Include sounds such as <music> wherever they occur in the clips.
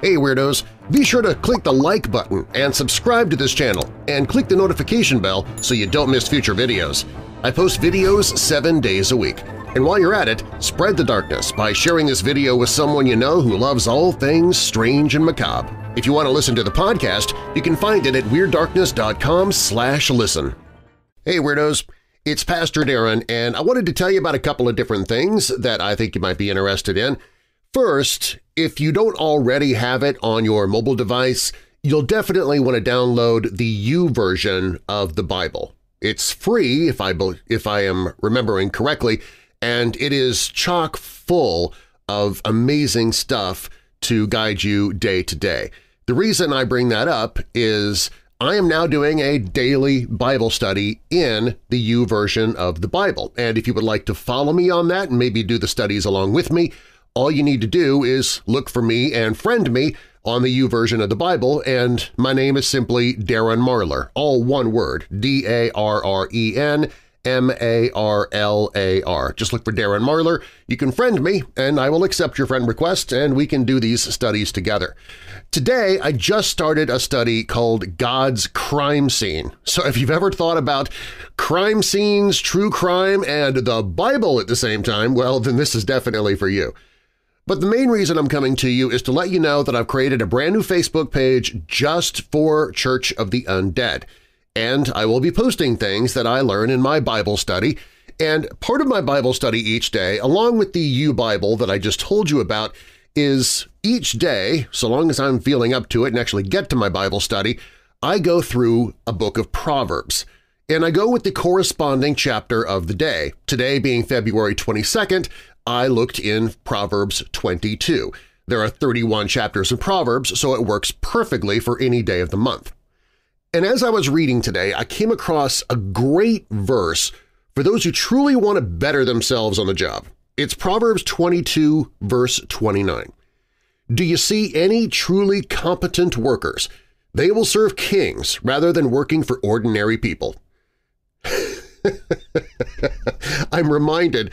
Hey Weirdos! Be sure to click the like button and subscribe to this channel, and click the notification bell so you don't miss future videos. I post videos seven days a week. And while you're at it, spread the darkness by sharing this video with someone you know who loves all things strange and macabre. If you want to listen to the podcast, you can find it at WeirdDarkness.com slash listen. Hey Weirdos! It's Pastor Darren, and I wanted to tell you about a couple of different things that I think you might be interested in. First, if you don't already have it on your mobile device, you'll definitely want to download the YouVersion of the Bible. It's free, if I, if I am remembering correctly, and it is chock full of amazing stuff to guide you day to day. The reason I bring that up is I am now doing a daily Bible study in the YouVersion of the Bible, and if you would like to follow me on that and maybe do the studies along with me, all you need to do is look for me and friend me on the YouVersion of the Bible, and my name is simply Darren Marlar, all one word, D-A-R-R-E-N, M-A-R-L-A-R. Just look for Darren Marlar. You can friend me, and I will accept your friend request, and we can do these studies together. Today, I just started a study called God's Crime Scene. So if you've ever thought about crime scenes, true crime, and the Bible at the same time, well, then this is definitely for you. But the main reason I'm coming to you is to let you know that I've created a brand new Facebook page just for Church of the Undead and I will be posting things that I learn in my Bible study, and part of my Bible study each day, along with the U-Bible that I just told you about, is each day, so long as I'm feeling up to it and actually get to my Bible study, I go through a book of Proverbs. And I go with the corresponding chapter of the day. Today being February 22nd, I looked in Proverbs 22. There are 31 chapters in Proverbs, so it works perfectly for any day of the month. And as I was reading today, I came across a great verse for those who truly want to better themselves on the job. It's Proverbs 22, verse 29. Do you see any truly competent workers? They will serve kings rather than working for ordinary people. <laughs> I'm reminded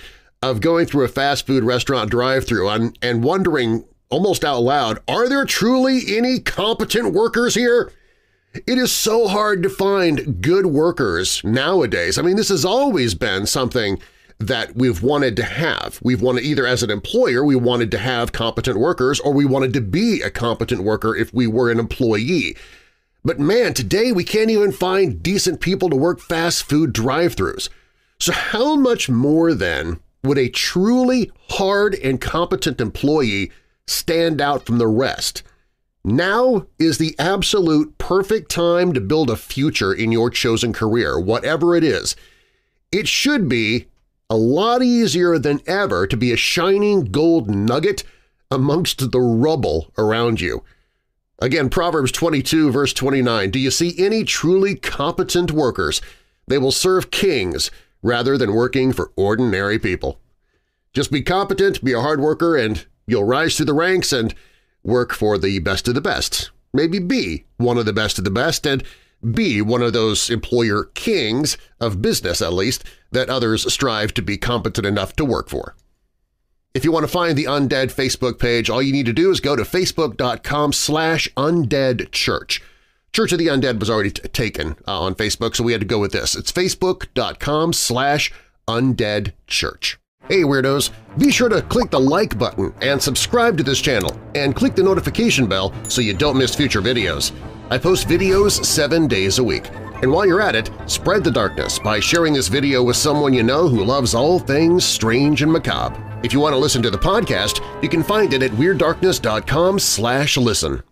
of going through a fast food restaurant drive-thru and, and wondering almost out loud, are there truly any competent workers here? It is so hard to find good workers nowadays. I mean, this has always been something that we've wanted to have. We've wanted either as an employer we wanted to have competent workers or we wanted to be a competent worker if we were an employee. But man, today we can't even find decent people to work fast food drive-thrus. So how much more then would a truly hard and competent employee stand out from the rest? Now is the absolute perfect time to build a future in your chosen career, whatever it is. It should be a lot easier than ever to be a shining gold nugget amongst the rubble around you. Again, Proverbs 22 verse 29, Do you see any truly competent workers? They will serve kings rather than working for ordinary people. Just be competent, be a hard worker, and you'll rise through the ranks and work for the best of the best, maybe be one of the best of the best, and be one of those employer kings, of business at least, that others strive to be competent enough to work for. If you want to find the Undead Facebook page, all you need to do is go to facebook.com slash undeadchurch. Church of the Undead was already taken uh, on Facebook, so we had to go with this. It's facebook.com slash undeadchurch. Hey Weirdos! Be sure to click the like button and subscribe to this channel, and click the notification bell so you don't miss future videos. I post videos seven days a week. And while you're at it, spread the darkness by sharing this video with someone you know who loves all things strange and macabre. If you want to listen to the podcast, you can find it at WeirdDarkness.com slash listen.